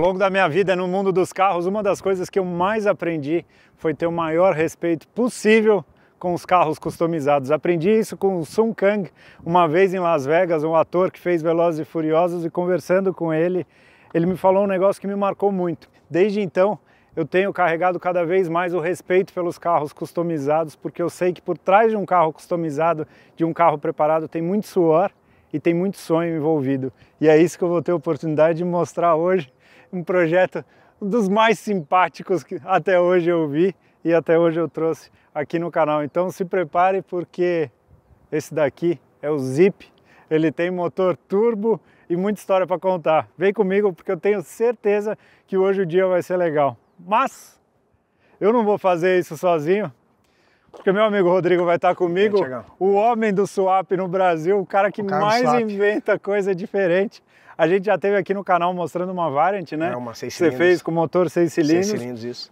longo da minha vida no mundo dos carros, uma das coisas que eu mais aprendi foi ter o maior respeito possível com os carros customizados. Aprendi isso com o Sun Kang, uma vez em Las Vegas, um ator que fez Velozes e Furiosos, e conversando com ele, ele me falou um negócio que me marcou muito. Desde então, eu tenho carregado cada vez mais o respeito pelos carros customizados, porque eu sei que por trás de um carro customizado, de um carro preparado, tem muito suor e tem muito sonho envolvido. E é isso que eu vou ter a oportunidade de mostrar hoje, um projeto dos mais simpáticos que até hoje eu vi e até hoje eu trouxe aqui no canal. Então se prepare porque esse daqui é o Zip. Ele tem motor turbo e muita história para contar. Vem comigo porque eu tenho certeza que hoje o dia vai ser legal. Mas eu não vou fazer isso sozinho, porque meu amigo Rodrigo vai estar comigo, o homem do swap no Brasil, o cara que o mais inventa coisa diferente. A gente já teve aqui no canal mostrando uma variant, né? É, uma seis cilindros. Você fez com motor seis cilindros. Seis cilindros, isso.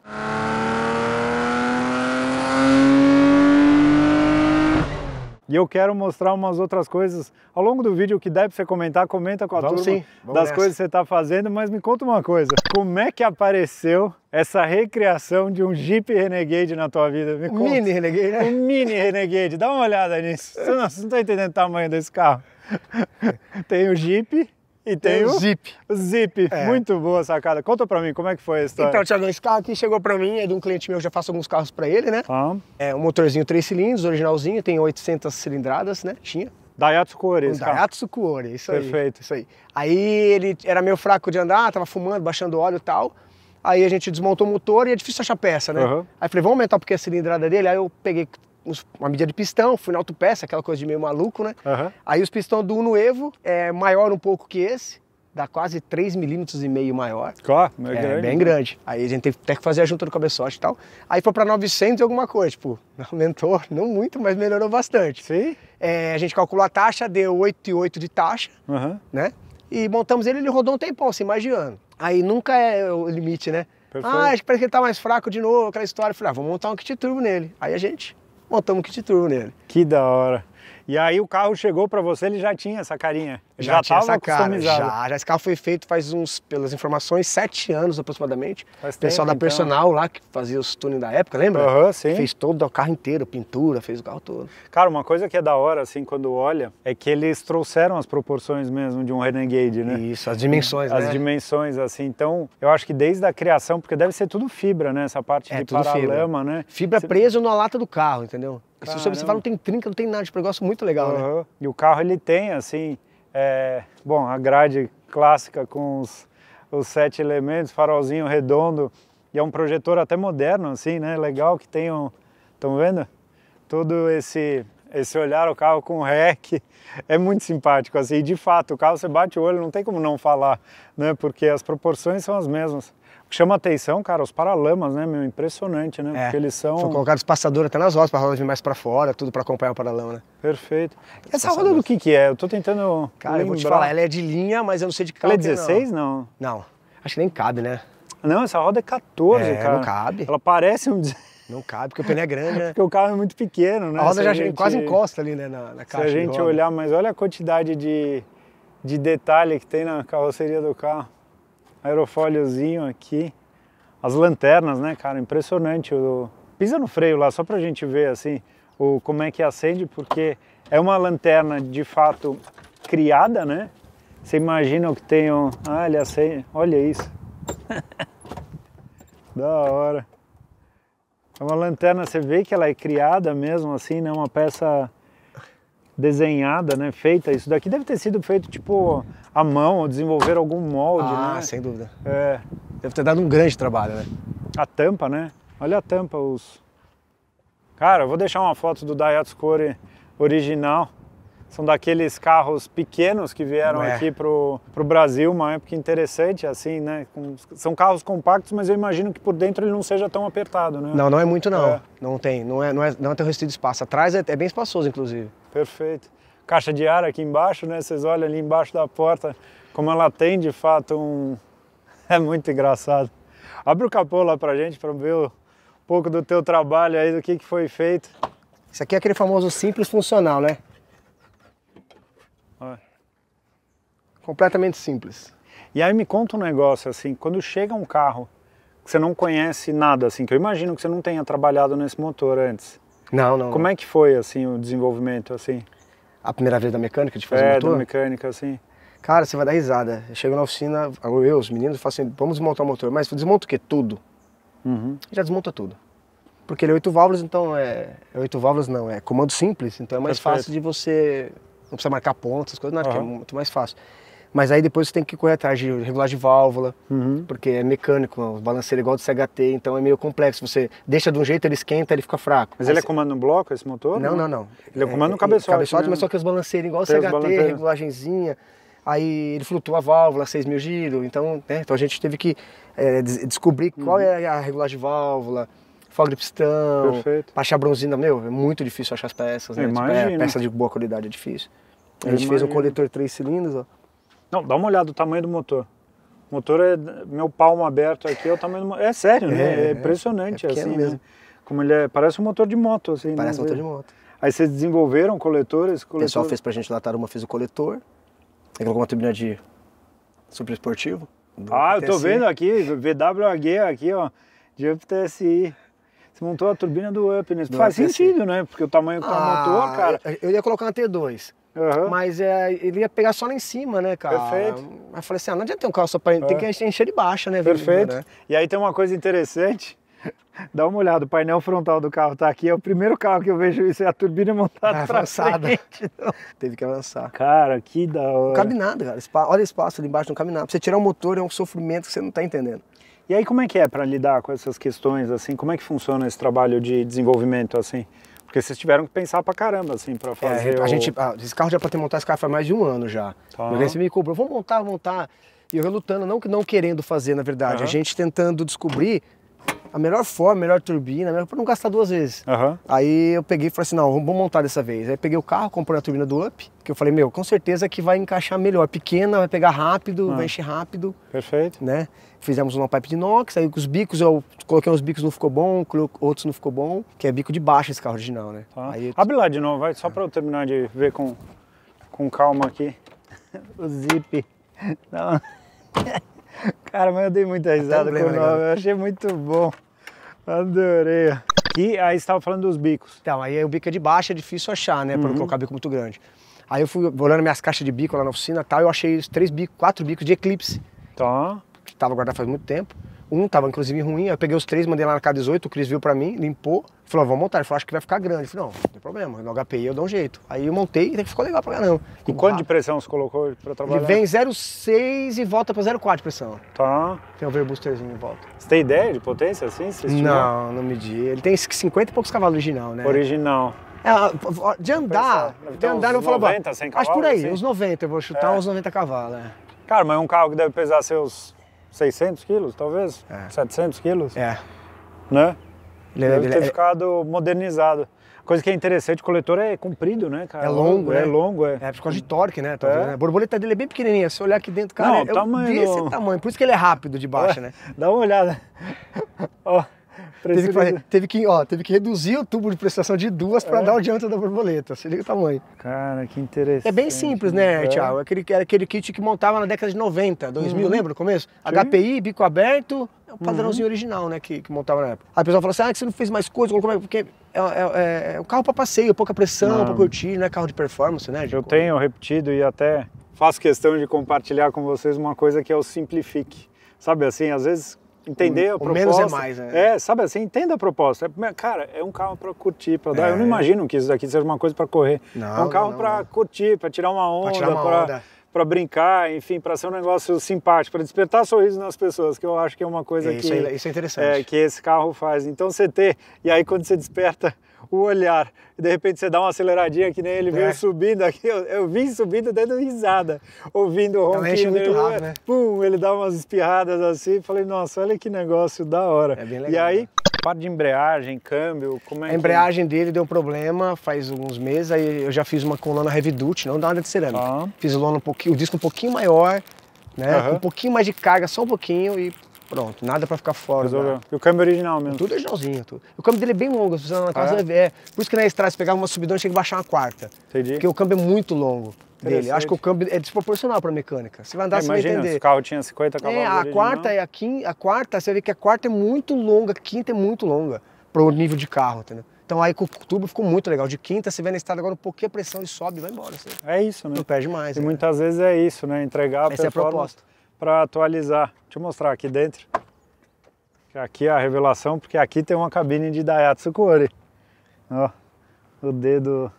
E eu quero mostrar umas outras coisas ao longo do vídeo que deve você comentar, comenta com a Vamos turma sim, Vamos das nessa. coisas que você está fazendo, mas me conta uma coisa, como é que apareceu essa recriação de um Jeep Renegade na tua vida? Me conta. Mini Renegade, né? Um mini Renegade, dá uma olhada nisso. Você não, você não tá entendendo o tamanho desse carro. Tem o Jeep, e tem, Tem o o Zip. O Zip, É. muito boa sacada. Conta pra mim, como é que foi a história? Então, Thiago, esse carro aqui chegou pra mim, é de um cliente meu, eu já faço alguns carros pra ele, né? Tá. É um motorzinho 3 cilindros, originalzinho, tem 800 cilindradas, né? Tinha. Daihatsu Core, Um. Daihatsu Cuore, isso aí. Perfeito. Isso aí. Aí ele era meio fraco de andar, tava fumando, baixando óleo e tal. Aí a gente desmontou o motor e é difícil achar peça, né? Uhum. Aí falei, vamos aumentar um pouquinho a cilindrada dele. Aí eu peguei uns- uma medida de pistão, fui na autopeça, aquela coisa de meio maluco, né? Aham. Aí os pistão do Uno Evo é maior um pouco que esse, dá quase 3 milímetros e meio maior. Claro, é, É, grande. bem grande. Aí a gente teve até que fazer a junta do cabeçote e tal. Aí foi pra 900 e alguma coisa, tipo, aumentou, não muito, mas melhorou bastante. Sim? É, a gente calculou a taxa, deu 8,8 de taxa, Aham. né? E montamos ele, ele rodou um tempão, assim, mais de ano. Aí nunca é o limite, né? Perfeito. Ah, acho que parece que ele tá mais fraco de novo, aquela história. Eu Falei, ah, vamos montar um kit turbo nele. Aí a gente montamos um kit turbo nele. Que da hora. E aí o carro chegou pra você, ele já tinha essa carinha. Já, tinha tava essa cara, já, já. Esse carro foi feito faz uns, pelas informações, sete anos aproximadamente. Faz o pessoal tempo, da então. Personal lá, que fazia os tuning da época, lembra? Aham, sim. Fez todo o carro inteiro, pintura, fez o carro todo. Cara, uma coisa que é da hora, assim, quando olha, é que eles trouxeram as proporções mesmo de um Renegade, né? Isso, as dimensões, As né? dimensões, assim. Então, eu acho que desde a criação, porque deve ser tudo fibra, né? Essa parte É, de tudo fibra. paralama, né? Fibra Cê- preso na lata do carro, entendeu? Se você Caramba. observar, não tem trinca, não tem nada. Tipo, um negócio muito legal, né? Aham. E o carro ele tem assim, é, bom, a grade clássica com os, os sete elementos, farolzinho redondo e é um projetor até moderno assim, né? Legal que tem um, estão vendo? Todo esse esse olhar o carro com rec é muito simpático assim. E de fato, o carro você bate o olho, não tem como não falar, né? Porque as proporções são as mesmas. O que chama atenção, cara, os paralamas, né, meu? Impressionante, né? É, Porque eles são Foi colocado espaçador até nas rodas, pra roda vir mais pra fora, tudo pra acompanhar o paralama, né? Perfeito. Essa roda do que que é? Eu tô tentando Cara, eu vou te lembrar. falar, ela é de linha, mas eu não sei de Ela carro. é 16, não? Não. não. Acho que nem cabe, né? Não, essa roda é 14, É, cara. não cabe. Ela parece um... 16, Não cabe, porque o pneu é grande, né? Porque o carro é muito pequeno, né? A roda Se já gente- quase encosta ali, né, na, na Se caixa. a de gente olhar, mas olha a quantidade de, de detalhe que tem na carroceria do carro. Aerofóliozinho aqui. As lanternas, né, cara? Impressionante. O... Pisa no freio lá, só pra gente ver, assim, o, como é que acende, porque é uma lanterna, de fato, criada, né? Você imagina o que tem um... Ah, ele acende. Olha isso. da hora. É uma lanterna, você vê que ela é criada mesmo assim, né? Uma peça desenhada, né? Feita. Isso daqui deve ter sido feito tipo à mão, ou desenvolver algum molde, Ah, né? sem dúvida. É, Deve ter dado um grande trabalho, né? a tampa, né? Olha a tampa, os. Cara, eu vou deixar uma foto do Daihatsu Core original. São daqueles carros pequenos que vieram É. aqui pro, pro Brasil, uma época interessante, assim, né? Com- são carros compactos, mas eu imagino que por dentro ele não seja tão apertado, né? Não, não é muito, não. É. Não tem. Não é, não é, não é ter restrito de espaço. Atrás é, é bem espaçoso, inclusive. Perfeito. Caixa de ar aqui embaixo, né? Vocês olham ali embaixo da porta, como ela tem de fato um. É muito engraçado. Abre o capô lá pra gente para ver um pouco do teu trabalho aí, do que, que foi feito. Isso aqui é aquele famoso simples funcional, né? Olha. Completamente simples. E aí me conta um negócio assim, quando chega um carro que você não conhece nada, assim, que eu imagino que você não tenha trabalhado nesse motor antes. Não, não. Como é que foi assim o desenvolvimento assim? A primeira vez da mecânica de fazer É, motor? da mecânica assim. Cara, você vai dar risada. Eu chego na oficina, eu, os meninos, falo assim, vamos desmontar o motor. Mas desmonta o quê? Tudo. Uhum. Já desmonta tudo. Porque ele é oito válvulas, então é... é oito válvulas não, é comando simples, então é mais Perfeito. fácil de você... Não precisa marcar pontos, essas coisas, não, porque é muito mais fácil. Mas aí depois você tem que correr atrás de regulagem de válvula, Uhum. porque é mecânico, o balanceiro é igual do CHT, então é meio complexo. Você deixa de um jeito, ele esquenta, ele fica fraco. Mas Aí ele é comando no bloco esse motor? Não, não, não. Ele é comando no cabeçote, Cabeçote, né? mas só que os balanceiros igual o Tem os CHT, regulagenzinha. Aí ele flutua a válvula, 6 mil giros. Então, né, então a gente teve que é, des- descobrir Uhum. qual é a regulagem de válvula, de pistão, Perfeito. pra achar bronzina. Meu, é muito difícil achar as peças, né? Tipo, imagino. é, peça de boa qualidade é difícil. A gente fez um coletor 3 cilindros, ó. Não, dá uma olhada no tamanho do motor. O motor é meu palmo aberto aqui é o tamanho do motor. É sério, né? É, É é. impressionante É assim, mesmo. né? Como ele é, parece um motor de moto assim, Parece né? motor de moto. Aí vocês desenvolveram coletores, O coletor... pessoal fez pra gente lá, Taruma fez o coletor. Aí colocou uma turbina de super esportivo. Ah, eu tô vendo aqui, VWG aqui, ó, de Up TSI. Você montou a turbina do Up, né? Do Faz Up TSI. sentido, né? Porque o tamanho que tá o motor, cara. eu- ia colocar uma T2. Aham. Mas é, ele ia pegar só lá em cima, né, cara? Perfeito. Aí eu falei assim, ah, não adianta ter um carro só pra... Tem É. que encher de baixa, né? Perfeito. né? E aí tem uma coisa interessante. Dá uma olhada, o painel frontal do carro tá aqui. É o primeiro carro que eu vejo isso, é a turbina montada Ah, pra avançada. frente. Teve que avançar. Cara, que da hora. Não cabe nada, cara. Olha o espaço ali embaixo, não cabe nada. Pra você tirar o motor é um sofrimento que você não tá entendendo. E aí como é que é para lidar com essas questões assim? Como é que funciona esse trabalho de desenvolvimento assim? Porque vocês tiveram que pensar pra caramba assim para É, fazer a o... gente, ah, esse carro já pra ter montado esse carro faz mais de um ano já. Tá. Meu me cobrou, vamos montar, montar. E eu relutando, não, não querendo fazer, na verdade. Aham. A gente tentando descobrir a melhor forma, a melhor turbina, melhor, pra não gastar duas vezes. Aham. Aí eu peguei e falei assim, não, vamos montar dessa vez. Aí peguei o carro, comprei a turbina do Up, que eu falei, meu, com certeza que vai encaixar melhor. Pequena, vai pegar rápido, Ah. vai encher rápido, Perfeito. né? Fizemos uma pipe de inox, aí com os bicos, eu coloquei uns bicos não ficou bom, outros não ficou bom, que é bico de baixo esse carro original, né? Tá. Aí, Abre lá de novo, vai, só para eu terminar de ver com, com calma aqui. O zip. Não. Cara, mas eu dei muita risada com o né, nome, cara? eu achei muito bom. Adorei. E aí você estava falando dos bicos. Então, aí o bico é de baixo, é difícil achar, né? Uhum. Pra não colocar bico muito grande. Aí eu fui olhando minhas caixas de bico lá na oficina e tal, eu achei os três bicos, quatro bicos de Eclipse, Tá. que tava guardado faz muito tempo. Um tava inclusive ruim, aí eu peguei os três, mandei lá na K18, o Cris viu pra mim, limpou, falou, vamos montar. Ele falou, acho que vai ficar grande. Eu falei, não, não tem problema, no HPI eu dou um jeito. Aí eu montei e ficou legal pra caramba. E quanto de pressão você colocou Ele trabalhar? vem 0,6 e volta pra 0,4 de pressão. Tá. Tem um verbusterzinho em volta. Você tem ideia de potência assim? Não, não medi. Ele tem 50 e poucos cavalos original, né? Original. É, de andar, de andar vou falar. 90, 100 Acho por aí, cavalos, assim? uns 90, eu vou chutar É. uns 90 cavalos. É. Cara, mas é um carro que deve pesar seus 600 quilos, talvez? É. 700 quilos, É. né? Ele é- Deve ele ter é- ficado modernizado. Coisa que é interessante, o coletor é comprido, né, cara? É longo, É né? longo, é. É por causa de torque, né? talvez, É. né? A borboleta dele é bem pequenininha. Se olhar aqui dentro, cara, Não, é tamanho desse do- tamanho. Por isso que ele é rápido de baixo, né? Dá uma olhada. Ó, Teve que, teve, que, ó, teve que reduzir o tubo de prestação de duas É. para dar o diâmetro da borboleta. Se liga o tamanho. Cara, que interessante. É bem simples, né, É. Thiago? Aquele, era aquele kit que montava na década de 90, 2000, lembra no começo? Uhum. Sim. Uhum. HPI, bico aberto, é o padrãozinho original, né, que, que montava na época. Aí o pessoal fala assim, ah, que você não fez mais coisa, colocou mais... Porque é, é, é um carro para passeio, pouca pressão, Não. para curtir, não é carro de performance, né? de Eu co- tenho repetido e até faço questão de compartilhar com vocês uma coisa que é o simplifique. Sabe assim, às vezes entender O- a proposta. menos é mais, né? É, sabe assim, entenda a proposta. É, Cara, é um carro para curtir, para dar. É. Eu não imagino que isso daqui seja uma coisa para correr. Não, é um carro para curtir, para tirar uma onda, onda. para brincar, enfim, para ser um negócio simpático, para despertar sorriso nas pessoas, que eu acho que é uma coisa Isso que é- isso é interessante. é, que esse carro faz. Então você ter e aí quando você desperta o olhar e de repente você dá uma aceleradinha que nem ele veio É. subindo aqui, eu, eu vim subindo dando risada, ouvindo o enche ronquinho muito dele, rápido, né? pum, ele dá umas espirradas assim, falei, nossa, olha que negócio da hora. É bem E legal, aí, né? parte de embreagem, câmbio, como é A que- embreagem dele deu um problema faz alguns meses, aí eu já fiz uma com lona heavy duty, não nada de cerâmica. Tá. Fiz o, lona um pouquinho, o disco um pouquinho maior, né? Com um pouquinho mais de carga, só um pouquinho e pronto, nada pra ficar fora. Resolveu. E o câmbio original mesmo. Tudo originalzinho. Tudo. O câmbio dele é bem longo, você na casa, Ah, é? é? Por isso que na estrada, você pegava uma subidão e tinha que baixar uma quarta. Entendi. Porque o câmbio é muito longo. dele. Acho que o câmbio é desproporcional para mecânica. Você vai andar, É, você vai imagina, entender. se o carro tinha 50 cavalos É, a original. quarta e a quinta, a quarta, você vê que a quarta é muito longa, a quinta é muito longa pro nível de carro, entendeu? Então aí com o turbo ficou muito legal. De quinta, você vê na estrada agora um pouquinho a pressão e sobe e vai embora. Você É isso, né? não perde mais. E né? muitas vezes é isso, né? Entregar a Essa é a proposta. Para atualizar. Deixa eu mostrar aqui dentro. Aqui é a revelação, porque aqui tem uma cabine de Daihatsu Kori. Ó, o dedo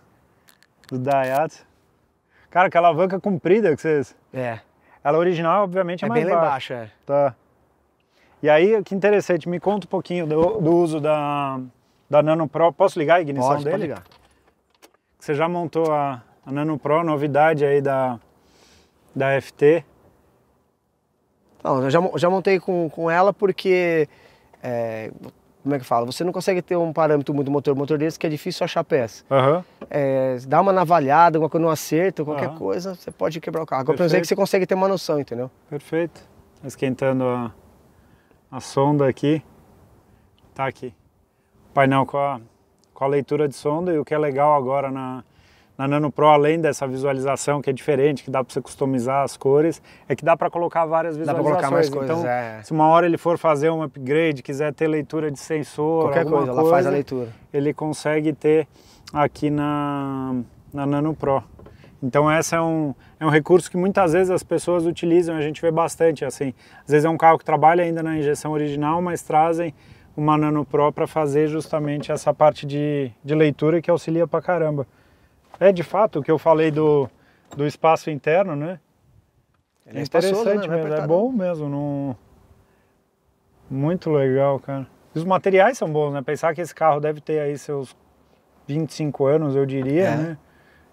do Daihatsu. Cara, que alavanca comprida que vocês... É, Ela original, obviamente, é, é mais bem lá baixa. embaixo, é. Tá. E aí, que interessante, me conta um pouquinho do, do uso da, da Nano Pro. Posso ligar a ignição Pode, dele? pode ligar. Você já montou a, a Nano Pro, novidade aí da, da FT. Não, eu já, já montei com, com ela porque, é, como é que fala? Você não consegue ter um parâmetro muito motor motor desse que é difícil achar peça. Aham. É, dá uma navalhada, alguma coisa não acerta, qualquer Aham. coisa, você pode quebrar o carro. Agora, Perfeito. dizer que você consegue ter uma noção, entendeu? Perfeito. Tá Esquentando a, a sonda aqui. Tá aqui. Painel com a, com a leitura de sonda e o que é legal agora na, na Nano Pro, além dessa visualização que é diferente, que dá para você customizar as cores, é que dá para colocar várias Dá pra visualizações. colocar mais coisas, então, é. se uma hora ele for fazer um upgrade, quiser ter leitura de sensor, Qualquer alguma coisa, ela faz a leitura. ele consegue ter aqui na, na Nano Pro. Então esse é um, é um recurso que muitas vezes as pessoas utilizam, a gente vê bastante assim. Às vezes é um carro que trabalha ainda na injeção original, mas trazem uma Nano Pro para fazer justamente essa parte de, de leitura que auxilia pra caramba. É de fato o que eu falei do, do espaço interno, né? Ele É espaçoso, interessante né? Não é mesmo, é bom mesmo. Não... Muito legal, cara. Os materiais são bons, né? Pensar que esse carro deve ter aí seus 25 anos, eu diria, É. né?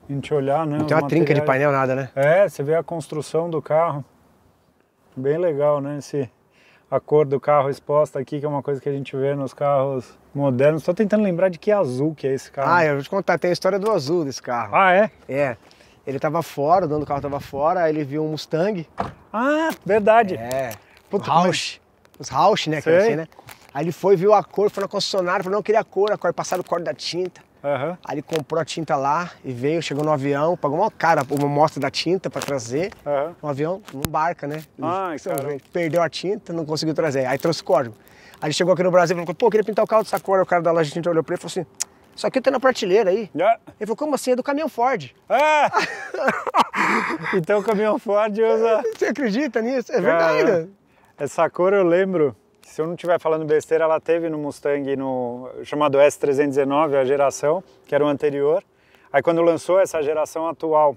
A gente olhar, né? Não tem uma trinca de materiais. painel, nada, né? É, você vê a construção do carro. Bem legal, né? Esse, a cor do carro exposta aqui, que é uma coisa que a gente vê nos carros modernos. Estou tentando lembrar de que azul que é esse carro. Ah, eu vou te contar, tem a história do azul desse carro. Ah, é? É. Ele tava fora, o dono do carro tava fora, aí ele viu um Mustang. Ah, verdade. É. Puta, Rausch. Os Rausch, né? Que é assim, né? Aí ele foi, viu a cor, foi na concessionária, falou, não, eu queria a cor, a cor, passaram o cor da tinta. Aham. Aí ele comprou a tinta lá e veio, chegou no avião, pagou uma cara, uma amostra da tinta pra trazer. Aham. No avião, não embarca, né? Ai, vê, Perdeu a tinta, não conseguiu trazer. Aí trouxe o código. Aí ele chegou aqui no Brasil e falou, pô, queria pintar o carro dessa cor. O cara da loja de tinta olhou pra ele e falou assim, isso aqui tem na prateleira aí. Já. Ele falou, como assim? É do caminhão Ford. Ah! então o caminhão Ford usa Você acredita nisso? É Cara, verdade. essa cor eu lembro. Se eu não estiver falando besteira, ela teve no Mustang no chamado S319, a geração, que era o anterior. Aí quando lançou essa geração atual,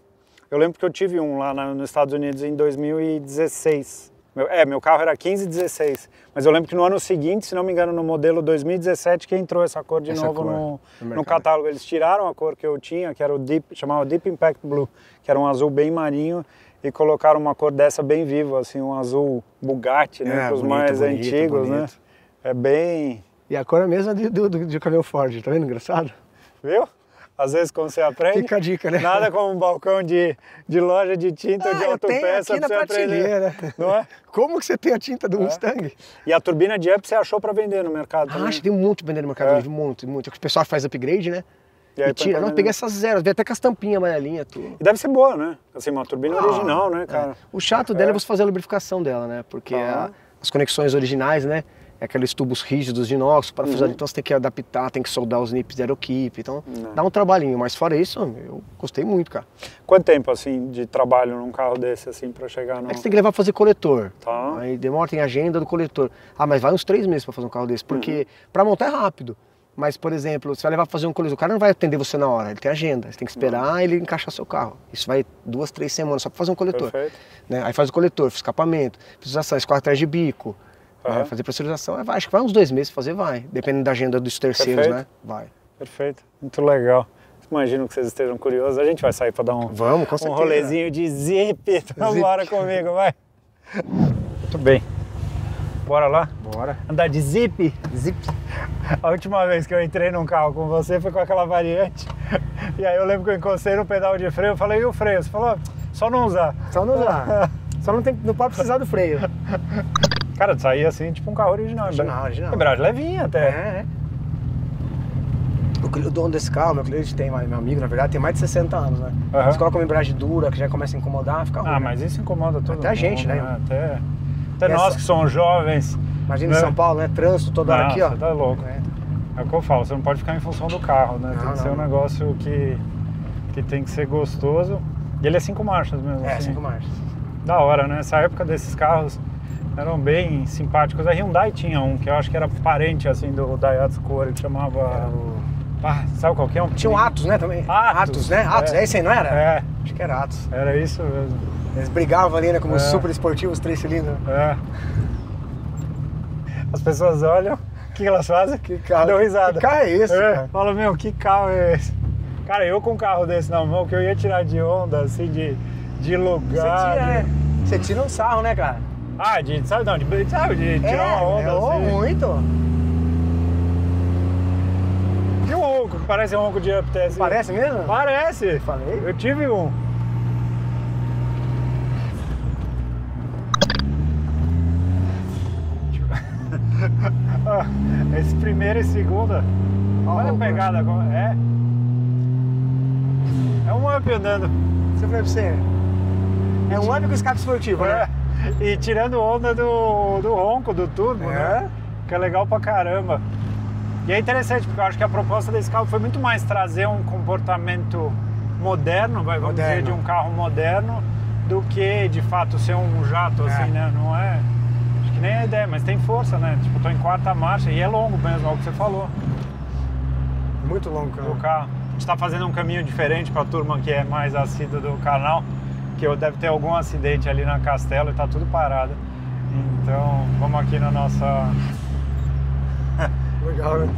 eu lembro que eu tive um lá na- nos Estados Unidos em 2016. Meu- é, meu carro era 15 e 16. Mas eu lembro que no ano seguinte, se não me engano, no modelo 2017, que entrou essa cor de Essa novo cor no, no no catálogo. Eles tiraram a cor que eu tinha, que era o Deep, chamava Deep Impact Blue, que era um azul bem marinho, e colocaram uma cor dessa bem viva, assim, um azul Bugatti, né, É, para os mais bonito, antigos, né? bonito. É bem, E a cor é a mesma de- do, do, de caminhão Ford, tá vendo? Engraçado. viu? Às vezes quando você aprende, Fica a dica, né? nada como um balcão de, de loja de tinta ou de Ah, eu tenho autopeça para na você aprender. Não é? Como que você tem a tinta do Mustang? E a turbina de up você achou para vender no mercado Ah, também? acho que tem muito vendendo no Mercado É. Livre, muito, muito. O pessoal faz upgrade, né? E aí E tira. Não, peguei essas zeros, veio até com as tampinhas amarelinhas, tudo. E deve ser boa, né? Assim, uma turbina Ah, original, né, cara? O chato dela é você fazer a lubrificação dela, né? Porque Ah. a- as conexões originais, né? É aqueles tubos rígidos de inox, parafusado, Uhum. então você tem que adaptar, tem que soldar os nips da Aerokeep, então Não. dá um trabalhinho, mas fora isso, eu gostei muito, cara. Quanto tempo, assim, de trabalho num carro desse, assim, para chegar no... É que você tem que levar pra fazer coletor. Tá. Aí demora, tem agenda do coletor. Ah, mas vai uns três meses pra fazer um carro desse, porque Uhum. pra montar é rápido. Mas, por exemplo, você vai levar pra fazer um coletor, o cara não vai atender você na hora, ele tem agenda, você tem que esperar ele encaixar seu carro. Isso vai duas, três semanas só pra fazer um coletor. Perfeito. né? Aí faz o coletor, escapamento, pressurização, escorre atrás de bico, né? Aham. fazer pressurização, aí vai, acho que vai uns dois meses fazer, vai. Dependendo da agenda dos terceiros, Perfeito. né? Vai. Perfeito. Muito legal. Imagino que vocês estejam curiosos. A gente vai sair para dar um, Vamos, com um rolezinho de zip. Então bora comigo, vai. Muito bem. Bora lá? Bora. Andar de zip? Zip. A última vez que eu entrei num carro com você foi com aquela variante. E aí eu lembro que eu encostei no pedal de freio, eu falei, e o freio? Você falou, só não usar. Só não usar. Só não, tem, não pode precisar do freio. Cara, saía assim, tipo um carro original. Original, original. Embreagem levinha até. É, é. O, dono desse carro, meu cliente tem, meu amigo, na verdade, tem mais de 60 anos, né? Você coloca uma embreagem dura, que já começa a incomodar, fica ruim. Ah, né? mas isso incomoda todo Até a mundo, gente, né? Até, até Essa- nós que somos jovens. Imagina né? em São Paulo, né? Trânsito toda hora Não, aqui, ó. você tá louco. É. É o que eu falo, você não pode ficar em função do carro, né? tem Não, que ser não. um negócio que, que tem que ser gostoso. E ele é cinco marchas mesmo. É, assim. cinco marchas. Da hora, né? Essa época desses carros eram bem simpáticos. A Hyundai tinha um que eu acho que era parente assim do Daihatsu Core, que chamava. Era o- Ah, sabe qual que é? Um Tinha um Atos, né, também? Atos, né? Atos, é. é esse aí, não era? É, Acho que era Atos. era isso mesmo. Eles brigavam ali, né, como É. super esportivos, três cilindros. É. As pessoas olham, o que elas fazem? Que carro- Dão risada. que carro é esse, É, cara? Fala, meu, que carro é esse? Cara, eu com um carro desse na mão, que eu ia tirar de onda, assim, de, de Você lugar. tira, é. de- Você tira um sarro, né, cara? Ah, de, sabe, não, de, sabe, de tirar é, uma onda é, oh, assim. muito. E um ronco, que parece um ronco de Up TSI. Parece mesmo? Parece. Falei. Eu tive um. Ah, Esse primeiro e segunda. Olha a pegada. como- É. É um up andando. Você falou pra você. É um up com escape esportivo, É. né? E tirando onda do, do ronco, do turbo, É. né? Que é legal pra caramba. E é interessante, porque eu acho que a proposta desse carro foi muito mais trazer um comportamento moderno, vamos dizer, Moderno. de um carro moderno, do que de fato ser um jato, É. assim, né? Não é. Que nem a ideia, mas tem força, né? Tipo, tô em quarta marcha e é longo mesmo, é o que você falou Muito longo, cara. do carro. A gente está fazendo um caminho diferente para a turma que é mais assídua do canal, que eu deve ter algum acidente ali na Castelo e tá tudo parado. Então, vamos aqui na nossa. Legal, né?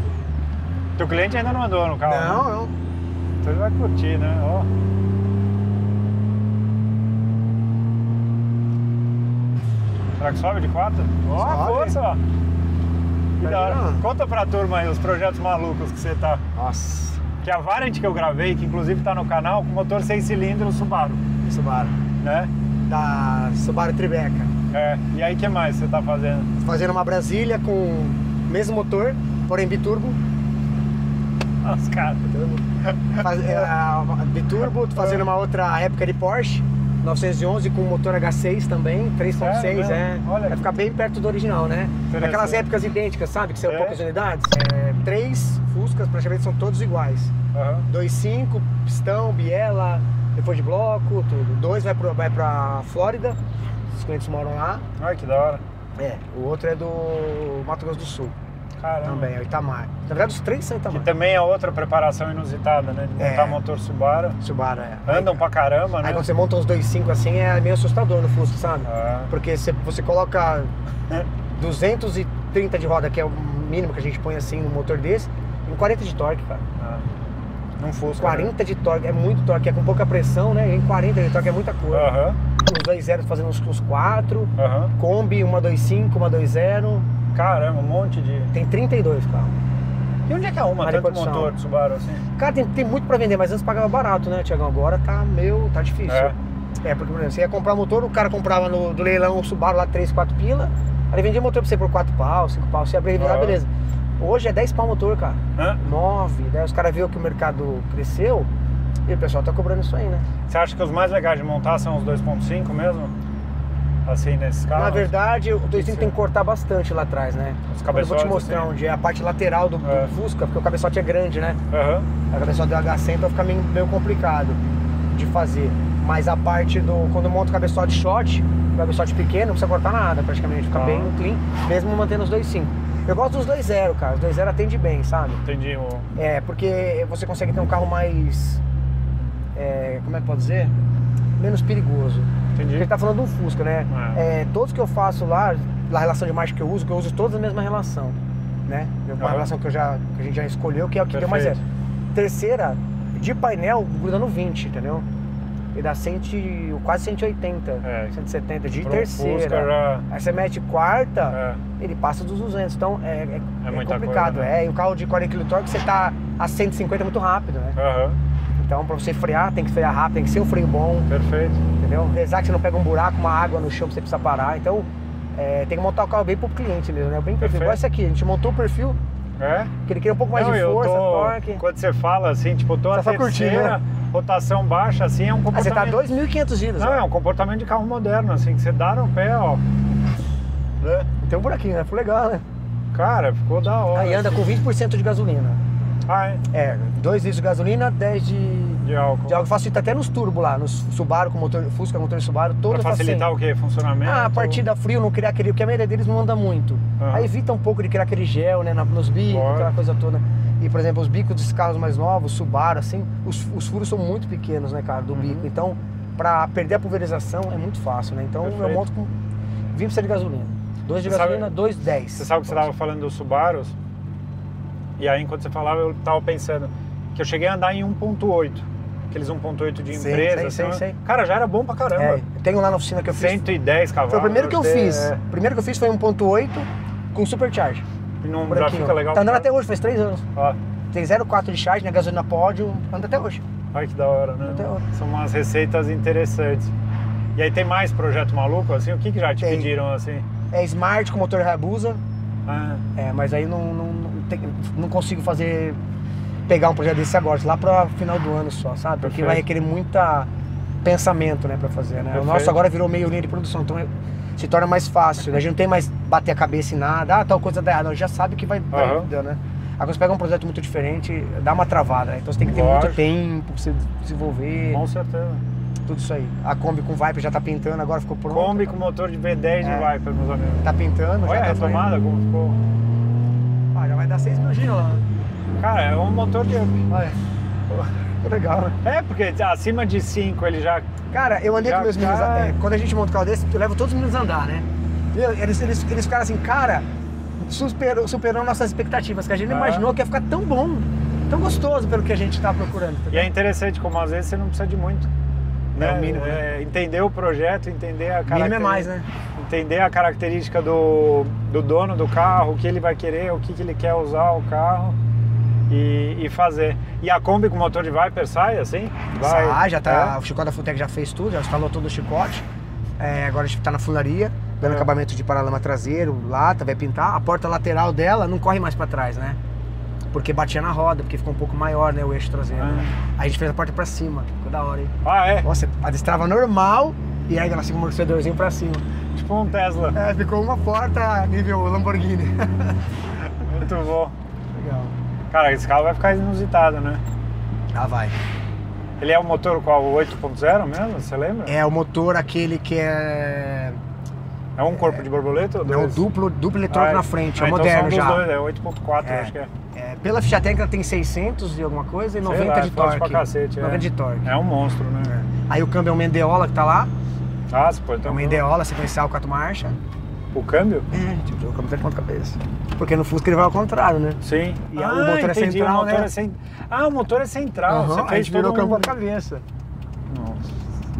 Teu cliente ainda não andou no carro? né? Não, não. Então ele vai curtir, né? Ó. Será que sobe de quatro? Ó, a força, ó. Que da hora. Conta pra turma aí os projetos malucos que você tá. Nossa. Que é a Variant que eu gravei, que inclusive tá no canal, com motor 6 cilindros Subaru, Subaru. né? Da Subaru Tribeca. É. E aí, o que mais você tá fazendo? Fazendo uma Brasília com mesmo motor, porém biturbo. Os caras. Faz, é, biturbo, tô fazendo uma outra época de Porsche. 911 com motor H6 também, 3.6, É, é. Olha Vai ficar bem perto do original, né? Aquelas épocas idênticas, sabe? Que são É. poucas unidades. É, três Fuscas praticamente são todos iguais. Aham. 2.5, pistão, biela, depois de bloco, tudo. Dois vai, pro, vai pra Flórida, os clientes moram lá. Ai, que da hora. É, o outro é do Mato Grosso do Sul, Caramba. também, é o Itamar. Na verdade, os três são Que Itamar. também é outra preparação inusitada, né? De montar É. motor Subaru. Subaru, é. Andam pra caramba, Aí né? quando você monta uns 2.5 assim, é meio assustador no Fusca, sabe? Ah. Porque você, você coloca 230 de roda, que é o mínimo que a gente põe assim no motor desse, em 40 de torque, cara. Ah. Não Fusca. 40 de torque, é muito torque, é com pouca pressão, né? Em 40 de torque é muita Né? coisa. Aham. Os 2.0 fazendo uns, uns 4, Aham. Kombi, uma 2.5, uma 2.0. Caramba, um monte de. Tem 32 carros. E onde é que arruma Área tanto produção. motor de Subaru assim? Cara, tem, tem muito pra vender, mas antes pagava barato, né, Tiagão? Agora tá meio. tá difícil. É. É, porque, por exemplo, você ia comprar motor, o cara comprava no do leilão o Subaru lá 3, 4 pila, aí vendia motor pra você por 4 pau, 5 pau, você ia revisar, Ah. beleza. Hoje é 10 pau motor, cara. Hã? 9, daí os caras viram que o mercado cresceu e o pessoal tá cobrando isso aí, né? Você acha que os mais legais de montar são os 2.5 mesmo? Assim? Na verdade, o 2.5 Isso. tem que cortar bastante lá atrás, né? Os Quando eu vou te cabeçotes, mostrar assim. onde é a parte lateral do, do É. Fusca, porque o cabeçote é grande, né? Aham. A cabeçote do H100 então fica meio, meio complicado de fazer. Mas a parte do. Quando monta o cabeçote short, o cabeçote pequeno, não precisa cortar nada praticamente, fica Ah. bem clean, mesmo mantendo os 2.5. Eu gosto dos 2.0, cara. Os 2.0 atende bem, sabe? Entendi. O... É, porque você consegue ter um carro mais. é, como é que pode dizer? Menos perigoso. Entendi. ele tá falando do Fusca, né? É. É, todos que eu faço lá, a relação de marcha que eu uso, que eu uso todas a mesma relação. Né? Uma Aham. relação que, eu já, que a gente já escolheu, que é o que deu mais certo. Perfeito. Terceira, de painel, grudando 20, entendeu? E dá 100, e- quase 180, É. 170 de Pro terceira. Fusca já- Aí você mete quarta, É. ele passa dos 200. Então é, é, É é complicado. coisa, né? É, e o carro de 40 kg torque você tá a 150 muito rápido, né? Aham. Então pra você frear, tem que frear rápido, tem que ser um freio bom, Perfeito. Entendeu? Rezar que você não pega um buraco, uma água no chão que você precisa parar. Então é, tem que montar o carro bem pro cliente mesmo, né? Bem perfil. Perfeito. Igual esse aqui, a gente montou o perfil É? Porque ele queria um pouco mais Não, de força, tô- torque. Quando você fala assim, tipo, tô a Tá só curtindo, terceira, né? rotação baixa, assim, é um Ah, você comportamento... tá 2.500 giros. Não, ó. é um comportamento de carro moderno, assim, que você dá no pé, ó. Né? Tem um buraquinho, né? Ficou legal, né? Cara, ficou da hora. Aí anda assim. com 20% de gasolina. Ah, é? É, 2 litros de gasolina, 10 de, De álcool. de álcool. Facilita até nos turbo lá, nos Subaru com motor, Fusca motor Subaru, Pra todos facilitar assim. o quê? Funcionamento? Ah, a partida frio, não criar aquele. Porque a média deles não anda muito. Aham. Aí evita um pouco de criar aquele gel, né? Nos bicos, Claro. aquela coisa toda. E, por exemplo, os bicos dos carros mais novos, Subaru, assim, os, os furos são muito pequenos, né, cara, do Uhum. bico. Então, pra perder a pulverização é muito fácil, né? Então eu Perfeito. monto com 20% de gasolina. 2 de Você gasolina, 2,10. Você sabe que você estava falando dos Subarus? E aí, enquanto você falava, eu tava pensando que eu cheguei a andar em 1.8. Aqueles 1.8 de Sei, empresa. sei, assim, sei. Cara, já era bom pra caramba. É, eu tenho lá na oficina que eu fiz. 110 cavalos. Foi o primeiro que eu ter, fiz. é. O primeiro que eu fiz foi 1.8 com supercharge. E não, já fica legal. Tá andando até hoje, faz 3 anos. Ó, Tem 0,4 de charge, né? Gasolina pódio, anda até hoje. olha que da hora, né? Até hoje. São umas receitas interessantes. E aí tem mais projeto maluco, assim? O que, que já te Tem. pediram, assim? É Smart com motor Hayabusa, Ah, é, mas aí não, não, não, tem- não consigo fazer, pegar um projeto desse agora, lá para final do ano só, sabe? Porque Perfeito. vai requerer muita pensamento, né, para fazer, né? O Perfeito. nosso agora virou meio linha de produção, então é- se torna mais fácil, né? A gente não tem mais bater a cabeça em nada, ah, tal coisa dá errado, não, já sabe que vai, dando, né? Agora você pega um projeto muito diferente, dá uma travada, né? Então você tem que ter Lógico. muito tempo pra você desenvolver, com certeza. tudo isso aí. A Kombi com Viper já tá pintando, agora ficou pronto. Kombi com motor de V10 de É. Viper, meus amigos. Tá pintando, Olha a já tá retomada, como ficou. Ah, já vai dar 6 mil giros lá. Cara, é um motor de... Olha. Pô, Legal, né? É, porque acima de 5 ele já... Cara, eu andei Já com meus meninos. tá- é, quando a gente monta um carro desse, eu levo todos os meninos a andar, né? Eles, eles, eles ficaram assim, cara, superou, superou nossas expectativas, que a gente não Ah. imaginou que ia ficar tão bom, tão gostoso pelo que a gente tá procurando. E é interessante como às vezes você não precisa de muito. Né? É o mínimo, É, entender o projeto, entender a Mínimo é característica. mais, né? Entender a característica do, do dono do carro, o que ele vai querer, o que, que ele quer usar o carro e, e fazer. E a Kombi com motor de Viper sai assim? Vai. Ah, já tá. É? O chicote da Futec já fez tudo, já instalou todo o chicote. É, agora a gente tá na funilaria, dando É. acabamento de paralama traseiro, lata, vai pintar. A porta lateral dela não corre mais pra trás, né? Porque batia na roda, porque ficou um pouco maior, né, o eixo traseiro. Ah. Aí a gente fez a porta pra cima, ficou da hora, hein? Ah, é? Nossa, a destrava normal e aí ela com o amortecedorzinho pra cima. Tipo um Tesla. É, ficou uma porta nível Lamborghini. Muito bom. Cara, esse carro vai ficar inusitado, né? Ah, vai. Ele é o motor qual? O 8.0 mesmo? Você lembra? É o motor aquele que é. É um corpo de borboleta ou É o dois? duplo, duplo eletrônico Ah, na frente, é ah, então moderno são já. Dois, é 8.4, É. acho que é. É, pela ficha técnica tem 600 e alguma coisa e Sei 90 lá, de é torque. pra cacete, é. 90 de torque. É um monstro, né? Aí o câmbio é um Mendeola que tá lá. Ah, você pode É ter um Mendeola sequencial 4 marchas. O câmbio? É, tipo, o câmbio tá de ponta cabeça. Porque no Fusca ele vai ao contrário, né? Sim. E ah, o motor é entendi, central, o motor né? é cen- Ah, o motor é central. Aí a gente virou o câmbio um... ponta cabeça. Nossa,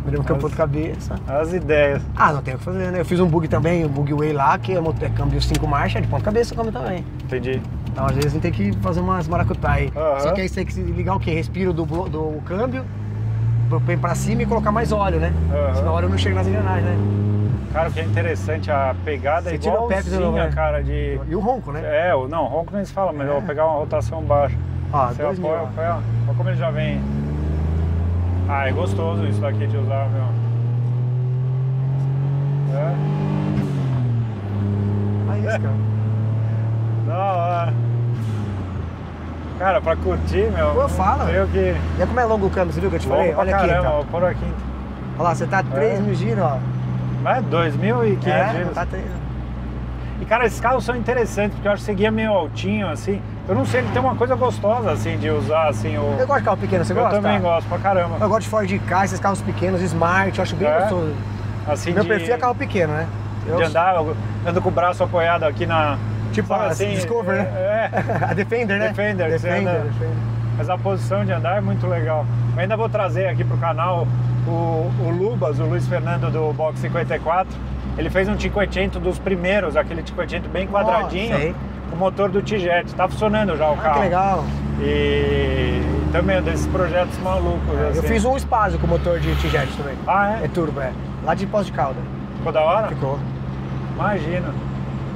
Virou o câmbio ponta cabeça. as ideias. Ah, não tem o que fazer, né? Eu fiz um bug também, o bug way lá, que é, motor, é câmbio 5 marchas, é de ponta cabeça o câmbio também. Entendi. Então às vezes a gente tem que fazer umas maracutá aí. Aham. Só que aí você tem que ligar o quê? Respiro do, do câmbio, põe pra cima e colocar mais óleo, né? Aham. Senão o óleo não chega nas engrenagens, né? Cara, o que é interessante, a pegada é Você tira o pé, igualzinha, né? cara, de... E o ronco, né? É, o- não, ronco nem se fala, mas É. eu vou pegar uma rotação baixa. Ó, Você dois mil, apoia ó. ó. Olha como ele já vem. Ah, é gostoso isso daqui de usar, meu. É, isso, cara. da hora. Cara, pra curtir, meu. Pô, fala. Eu que. E como é longo o câmbio, você viu que eu te falei? Louco pra Olha aqui, caramba, tá. vou pôr aqui. Olha lá, você tá 3 mil giros, ó. Mas 2.500 É, giros. tá. E cara, esses carros são interessantes, porque eu acho que você guia meio altinho, assim. Eu não sei, ele tem uma coisa gostosa, assim, de usar, assim, o... Eu gosto de carro pequeno, você eu gosta? também gosto pra caramba. Eu gosto de Ford Ka, esses carros pequenos, Smart, eu acho bem É? gostoso. Assim, Meu de, perfil é carro pequeno, né? Eu- de andar, eu ando com o braço apoiado aqui na... Tipo sabe a Discover, né? É, a Defender, né? Defender, Defender, anda- Defender. mas a posição de andar é muito legal. Eu ainda vou trazer aqui pro canal o, o Lubas, o Luiz Fernando do Box 54. Ele fez um 500 dos primeiros, aquele 500 bem quadradinho, com o motor do T-Jet. Tá funcionando já o Ah, carro. que legal. E também desses projetos malucos. Eu assim. fiz um Spazio com motor de T-Jet também. Ah, É é? turbo, é. Lá de Poço de Calda. Ficou da hora? Ficou. Imagina.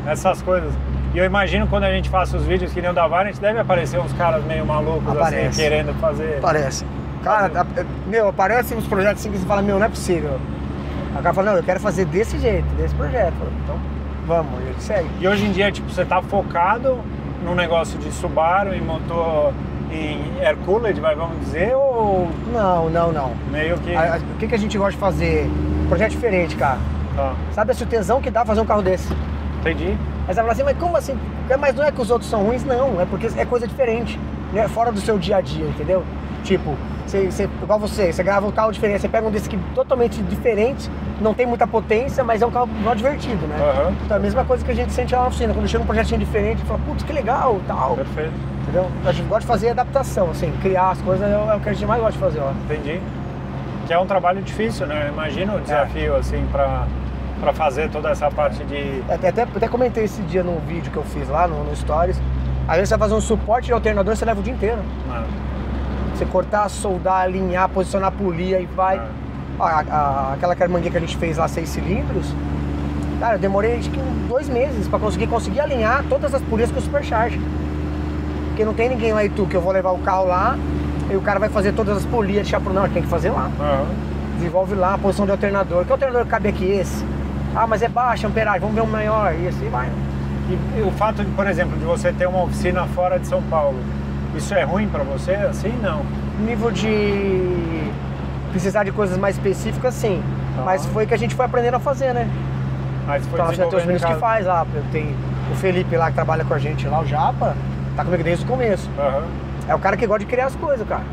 Essas coisas. E eu imagino quando a gente faz os vídeos que nem o da Variant, deve aparecer uns caras meio malucos Aparece. assim, querendo fazer. Parece. Cara, Fazer- a- meu, aparecem uns projetos assim que você fala, meu, não é possível. O cara fala, não, eu quero fazer desse jeito, desse projeto. Então, vamos, e segue. E hoje em dia, tipo, você tá focado num negócio de Subaru e motor em air cooled, vai, vamos dizer, ou Não, não, não. meio que. A- a- o que, que a gente gosta de fazer? Projeto diferente, cara. Tá, Sabe esse o tesão que dá fazer um carro desse? entendi. Aí você vai falar assim, mas como assim? É, Mas não é que os outros são ruins, não. É porque é coisa diferente. Né? Fora do seu dia a dia, entendeu? Tipo, você, você- igual você, você grava um carro diferente, você pega um desse que totalmente diferente, não tem muita potência, mas é um carro mó divertido, né? Aham. Então é a mesma coisa que a gente sente lá na oficina. Quando chega um projetinho diferente, fala, putz, que legal, tal. Perfeito. Entendeu? A gente gosta de fazer adaptação, assim, criar as coisas é o é que a gente mais gosta de fazer, ó. Entendi. Que é um trabalho difícil, né? Imagina o desafio, assim, pra, pra fazer toda essa parte de. Até, até, até comentei esse dia num vídeo que eu fiz lá no, no Stories. Às vezes você vai fazer um suporte de alternador, você leva o dia inteiro. Ah, Você cortar, soldar, alinhar, posicionar, polir, aí vai. Ó, a- a- aquela carmanguia que a gente fez lá, seis cilindros, cara, eu demorei acho que dois meses pra conseguir, conseguir alinhar todas as polias com o Supercharge. Porque não tem ninguém lá e tu que eu vou levar o carro lá e o cara vai fazer todas as polias, deixar pro não, tem que fazer lá. aham. Desenvolve lá a posição de alternador. Que alternador cabe aqui esse? Ah, mas é baixa amperagem, vamos ver um maior. E assim vai. E, e o fato, de, por exemplo, de você ter uma oficina fora de São Paulo, isso é ruim pra você? Assim, não. Nível de precisar de coisas mais específicas, sim. Tá. Mas foi que a gente foi aprendendo a fazer, né? Mas foi Então, já tem os meninos que faz lá. Tem o Felipe lá que trabalha com a gente lá, o Japa, tá comigo desde o começo. Aham. É o cara que gosta de criar as coisas, cara.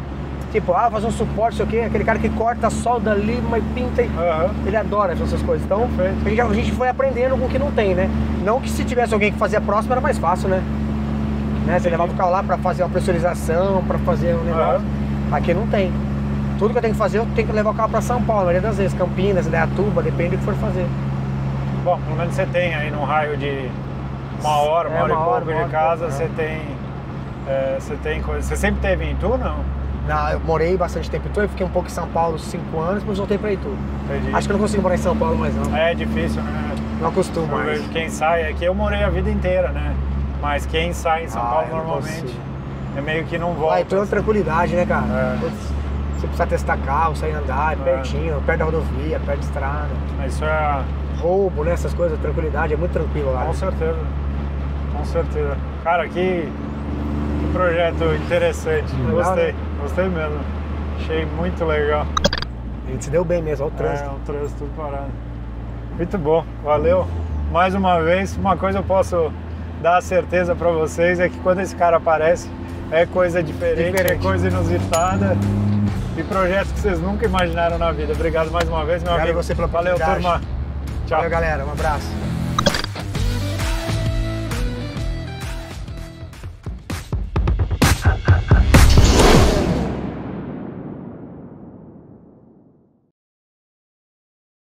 Tipo, ah, fazer um suporte, sei o quê, aquele cara que corta, solda, lima e pinta. E... Aham. Ele adora essas coisas. Então, a gente, a gente foi aprendendo com o que não tem, né? Não que se tivesse alguém que fazia próximo era mais fácil, né? Né? Você levava o carro lá pra fazer uma pressurização, pra fazer um negócio. Aqui não tem. Tudo que eu tenho que fazer, eu tenho que levar o carro pra São Paulo, a maioria das vezes. Campinas, Indaiatuba, depende do que for fazer. Bom, pelo menos você tem aí num raio de uma hora, uma É, hora uma e hora, pouco de casa, pouco, você é. tem. é, você tem coisa. Você sempre teve em Itu, não? Não, eu morei bastante tempo em Itu, eu fiquei um pouco em São Paulo cinco anos, depois voltei pra Itu. Entendi. Acho que eu não consigo morar em São Paulo mais não. É difícil, né? Não acostumo Eu mais. quem sai aqui, eu morei a vida inteira, né? Mas quem sai em São Ah, Paulo não normalmente é meio que não volta. Itu é uma tranquilidade, né, cara? É. Você precisa testar carro, sair andar, é pertinho, perto da rodovia, perto da estrada. Mas Isso é. Roubo, né? Essas coisas, tranquilidade, é muito tranquilo lá. Com né? certeza. Com certeza. Cara, que, que projeto interessante. Legal, Gostei. né? Gostei mesmo. Achei muito legal. A gente se deu bem mesmo, olha o trânsito. É, o trânsito tudo parado. Muito bom, valeu. Mais uma vez, uma coisa eu posso dar a certeza para vocês é que quando esse cara aparece, é coisa diferente, Diferente. é coisa inusitada e projetos que vocês nunca imaginaram na vida. Obrigado mais uma vez, meu Obrigado amigo. a você pela Valeu, turma. Tchau. Valeu, galera. Um abraço.